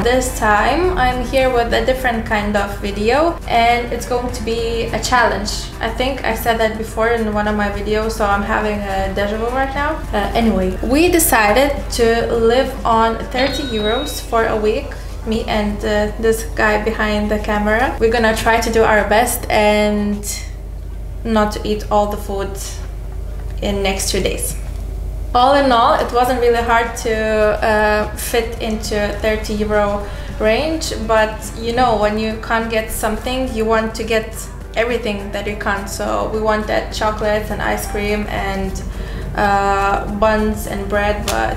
This time I'm here with a different kind of video and it's going to be a challenge. I think I said that before in one of my videos so I'm having a deja vu right now. Uh, anyway, we decided to live on 30 euros for a week me and uh, this guy behind the camera. We're gonna try to do our best and not to eat all the food in next two days all in all, it wasn't really hard to uh, fit into 30 euro range, but you know, when you can't get something, you want to get everything that you can. So we wanted chocolates and ice cream and uh, buns and bread, but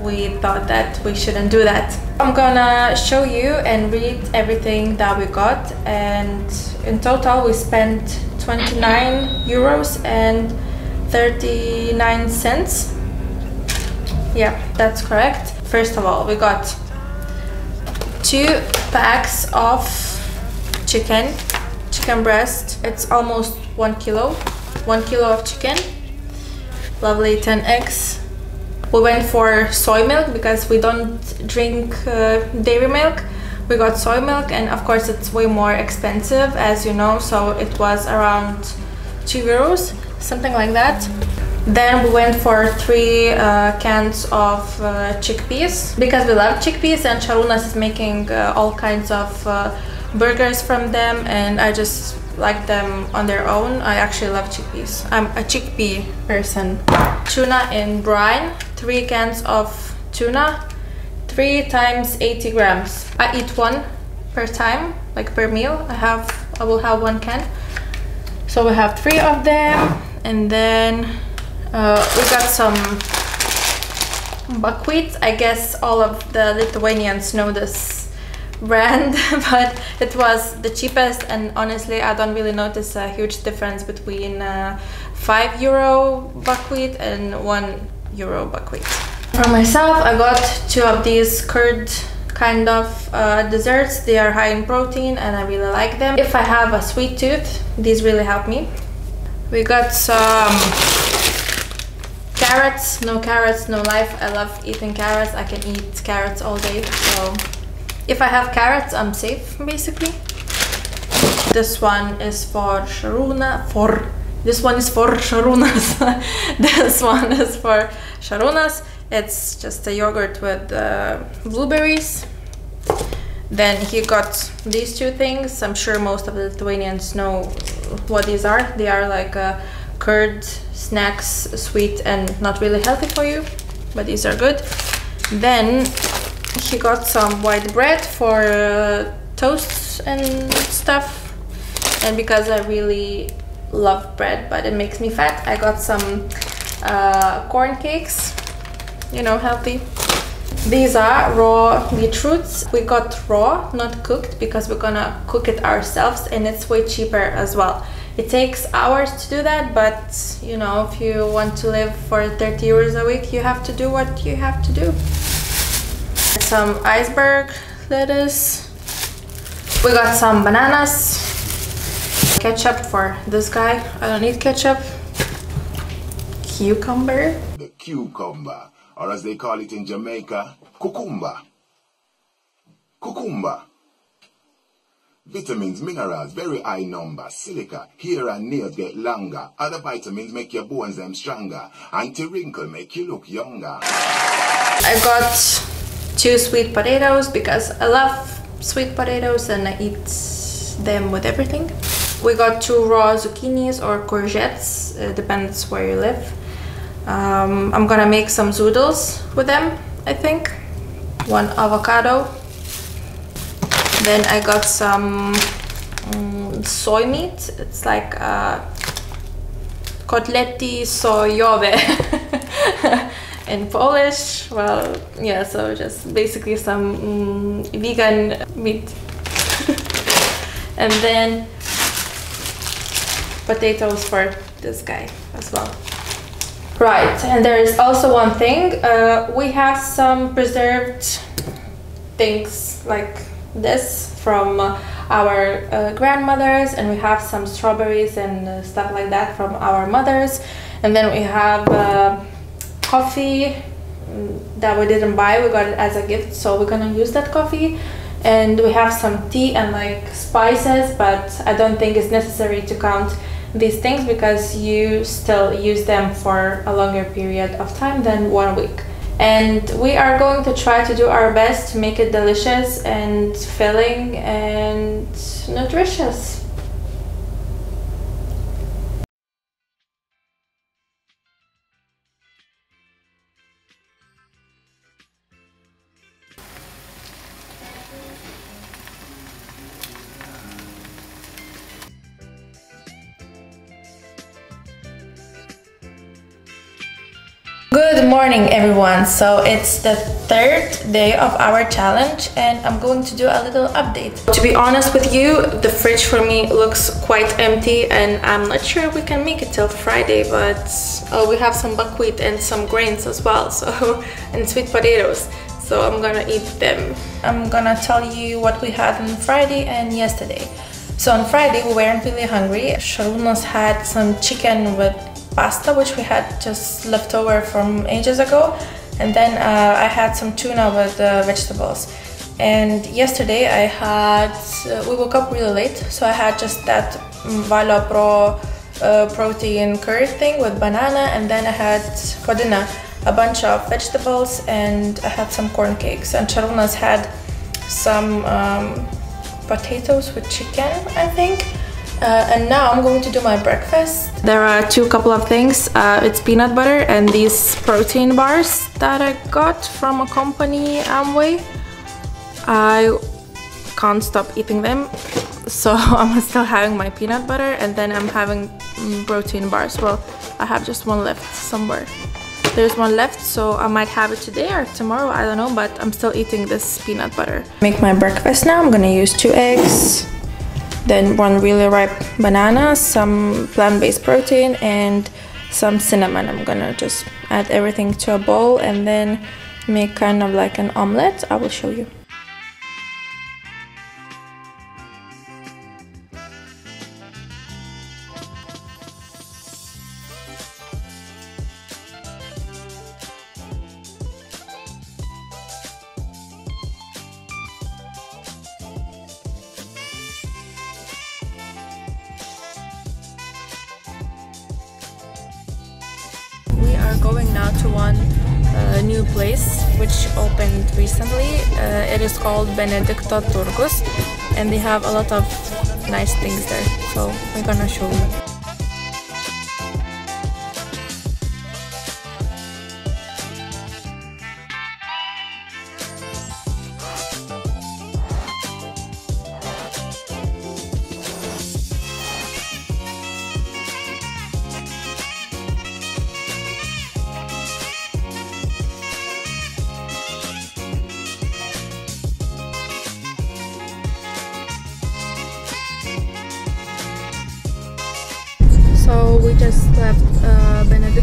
we thought that we shouldn't do that. I'm gonna show you and read everything that we got and in total we spent 29 euros and 39 cents yeah, that's correct. First of all, we got two packs of chicken, chicken breast. It's almost one kilo, one kilo of chicken. Lovely 10 eggs. We went for soy milk because we don't drink uh, dairy milk. We got soy milk and of course it's way more expensive as you know, so it was around 2 euros, something like that. Then we went for three uh, cans of uh, chickpeas because we love chickpeas and Šarūnas is making uh, all kinds of uh, burgers from them and I just like them on their own. I actually love chickpeas. I'm a chickpea person. Tuna in brine, three cans of tuna, three times 80 grams. I eat one per time, like per meal. I have, I will have one can. So we have three of them and then uh, we got some buckwheat. I guess all of the Lithuanians know this brand, but it was the cheapest and honestly I don't really notice a huge difference between uh, 5 euro buckwheat and 1 euro buckwheat. For myself I got two of these curd kind of uh, desserts. They are high in protein and I really like them. If I have a sweet tooth, these really help me. We got some carrots no carrots no life. I love eating carrots. I can eat carrots all day so if i have carrots i'm safe basically. This one is for Šarūna for this one is for Šarūnas this one is for Šarūnas it's just a yogurt with uh, blueberries. Then he got these two things. I'm sure most of the lithuanians know what these are. They are like a curd snacks, sweet and not really healthy for you, but these are good. Then he got some white bread for uh, toasts and stuff. And because I really love bread, but it makes me fat, I got some uh, corn cakes, you know, healthy. These are raw beetroots. We got raw, not cooked, because we're gonna cook it ourselves and it's way cheaper as well. It takes hours to do that, but you know, if you want to live for 30 euros a week, you have to do what you have to do. Some iceberg lettuce. We got some bananas. Ketchup for this guy. I don't need ketchup. Cucumber. The cucumber, or as they call it in Jamaica, cucumber. Cucumber. Vitamins, minerals, very high number. Silica, hair and nails get longer. Other vitamins make your bones them stronger. Anti-wrinkle make you look younger. I got two sweet potatoes because I love sweet potatoes and I eat them with everything. We got two raw zucchinis or courgettes, it depends where you live. Um, I'm gonna make some zoodles with them, I think. One avocado, then I got some um, soy meat. It's like uh, sojowe in Polish. Well, yeah, so just basically some um, vegan meat. and then potatoes for this guy as well. Right, and there is also one thing. Uh, we have some preserved things like this from uh, our uh, grandmothers and we have some strawberries and uh, stuff like that from our mothers and then we have uh, coffee mm, that we didn't buy. We got it as a gift, so we're gonna use that coffee. And we have some tea and like spices, but I don't think it's necessary to count these things because you still use them for a longer period of time than one week. And we are going to try to do our best to make it delicious and filling and nutritious. Good morning everyone. So it's the third day of our challenge and I'm going to do a little update. To be honest with you, the fridge for me looks quite empty and I'm not sure we can make it till Friday but oh, we have some buckwheat and some grains as well so and sweet potatoes so I'm gonna eat them. I'm gonna tell you what we had on Friday and yesterday. So on Friday we weren't really hungry. Sharunas had some chicken with pasta which we had just left over from ages ago. And then uh, I had some tuna with uh, vegetables. And yesterday I had uh, we woke up really late so I had just that Valio Pro uh, protein curry thing with banana and then I had for dinner a bunch of vegetables and I had some corn cakes and Šarūnas had some um, potatoes with chicken I think uh, and now I'm going to do my breakfast. There are two couple of things. Uh, it's peanut butter and these protein bars that I got from a company Amway. I can't stop eating them. So I'm still having my peanut butter and then I'm having mm, protein bars. Well, I have just one left somewhere. There's one left, so I might have it today or tomorrow, I don't know, but I'm still eating this peanut butter. Make my breakfast now. I'm gonna use two eggs, then one really ripe banana, some plant-based protein, and some cinnamon. I'm gonna just add everything to a bowl and then make kind of like an omelette. I will show you. Going now to one uh, new place which opened recently. Uh, it is called Benedikto Turgus and they have a lot of nice things there. So we're gonna show you.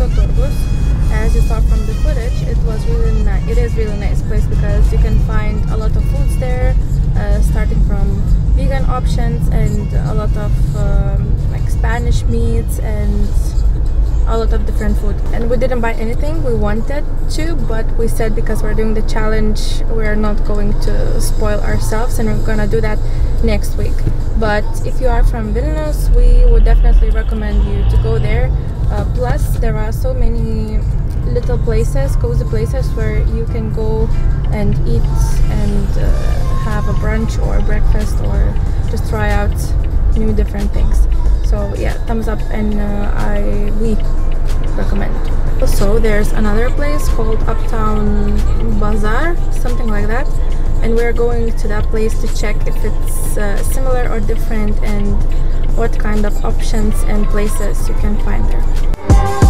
As you saw from the footage, it was really nice. It is really nice place because you can find a lot of foods there, uh, starting from vegan options and a lot of um, like Spanish meats and a lot of different food and we didn't buy anything we wanted to but we said because we're doing the challenge we're not going to spoil ourselves and we're gonna do that next week but if you are from Vilnius we would definitely recommend you to go there uh, plus there are so many little places cozy places where you can go and eat and uh, have a brunch or breakfast or just try out new different things. So yeah thumbs up and uh, I we recommend. Also there's another place called Uptown Bazaar something like that. And we're going to that place to check if it's uh, similar or different and what kind of options and places you can find there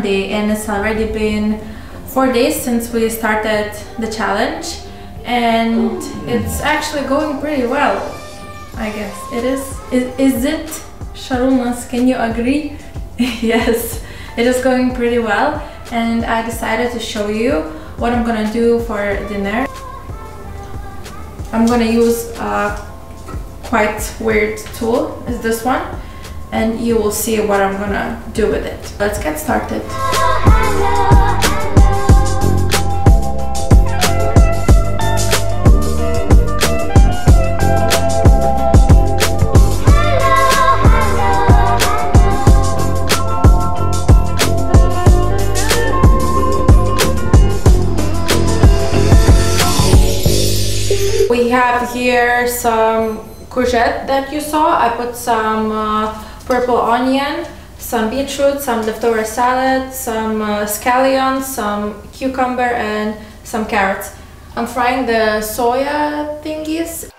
Monday and it's already been four days since we started the challenge and it's actually going pretty well I guess. It is is, is it Sharunas can you agree? Yes it is going pretty well and I decided to show you what I'm gonna do for dinner. I'm gonna use a quite weird tool is this one and you will see what I'm gonna do with it let's get started We have here some courgette that you saw. I put some uh, purple onion, some beetroot, some leftover salad, some uh, scallions, some cucumber and some carrots. I'm frying the soya thingies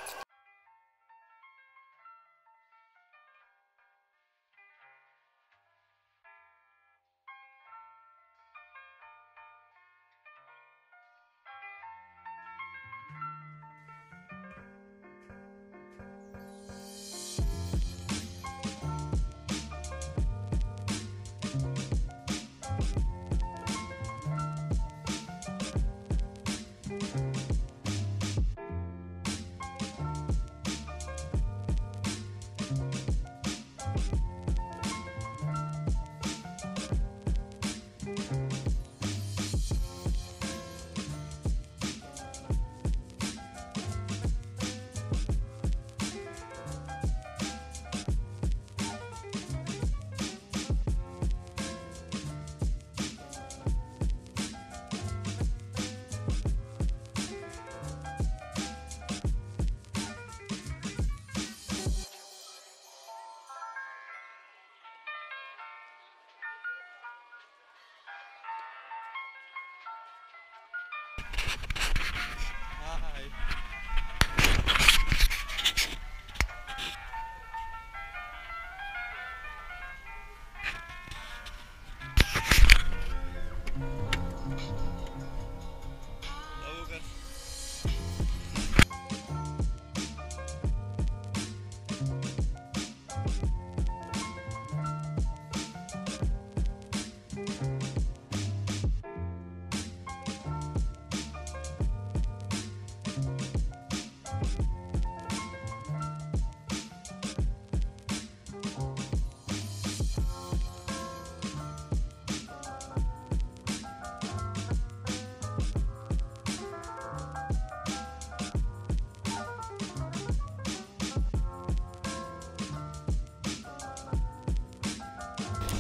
Bye.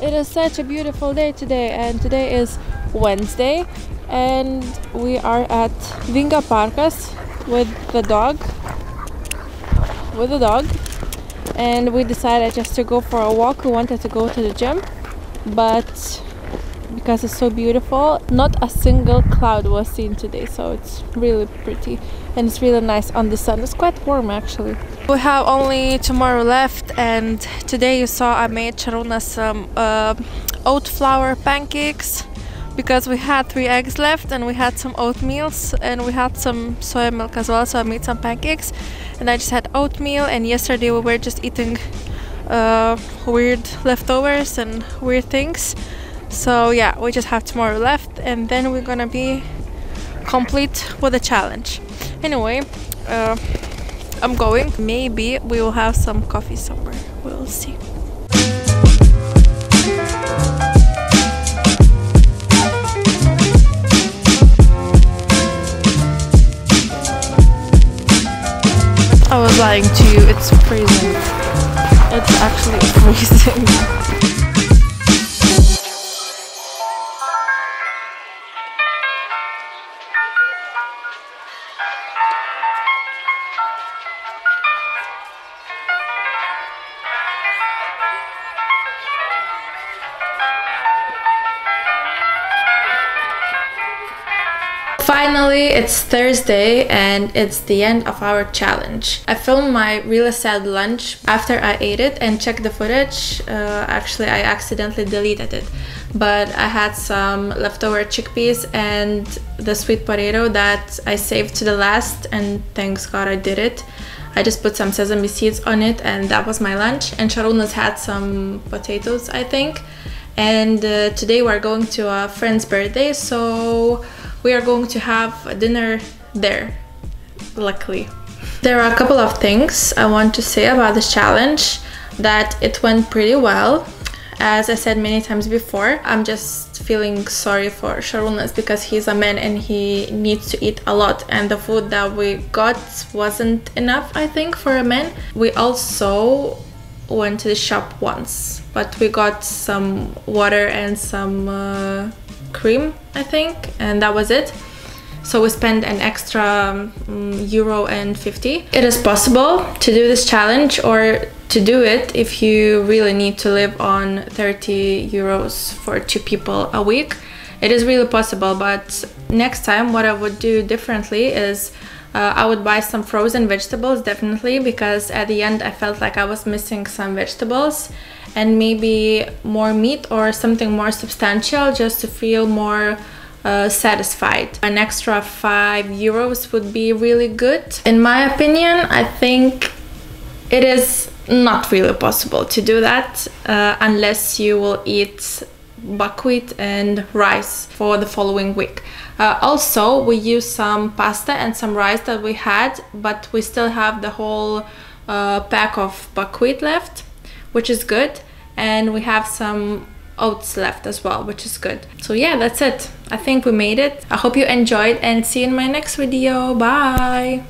It is such a beautiful day today, and today is Wednesday, and we are at Vingio Parkas with the dog. With the dog, and we decided just to go for a walk. We wanted to go to the gym, but because it's so beautiful, not a single cloud was seen today, so it's really pretty and it's really nice on the sun. It's quite warm actually. We have only tomorrow left and today you saw I made Šarūna some uh, oat flour pancakes because we had three eggs left and we had some oatmeals and we had some soy milk as well so I made some pancakes and I just had oatmeal and yesterday we were just eating uh, weird leftovers and weird things so yeah we just have tomorrow left and then we're gonna be complete with the challenge. Anyway uh, I'm going. Maybe we will have some coffee somewhere. We'll see. I was lying to you, it's freezing. It's actually freezing. Finally, it's Thursday and it's the end of our challenge. I filmed my really sad lunch after I ate it and checked the footage. Uh, actually, I accidentally deleted it. but I had some leftover chickpeas and the sweet potato that I saved to the last and thanks God I did it. I just put some sesame seeds on it and that was my lunch and Sharunas had some potatoes I think and uh, today we're going to a friend's birthday so we are going to have dinner there luckily. There are a couple of things I want to say about this challenge that it went pretty well. As I said many times before I'm just feeling sorry for Sharunas because he's a man and he needs to eat a lot and the food that we got wasn't enough I think for a man. We also went to the shop once, but we got some water and some uh, cream, I think, and that was it. So we spent an extra um, euro and 50. It is possible to do this challenge or to do it if you really need to live on 30 euros for two people a week. It is really possible, but next time what I would do differently is uh, I would buy some frozen vegetables definitely because at the end I felt like I was missing some vegetables and maybe more meat or something more substantial just to feel more uh, satisfied. An extra 5 euros would be really good. In my opinion, I think it is not really possible to do that uh, unless you will eat buckwheat and rice for the following week. Uh, also, we use some pasta and some rice that we had, but we still have the whole uh, pack of buckwheat left, which is good. And we have some oats left as well, which is good. So yeah, that's it. I think we made it. I hope you enjoyed and see you in my next video. Bye!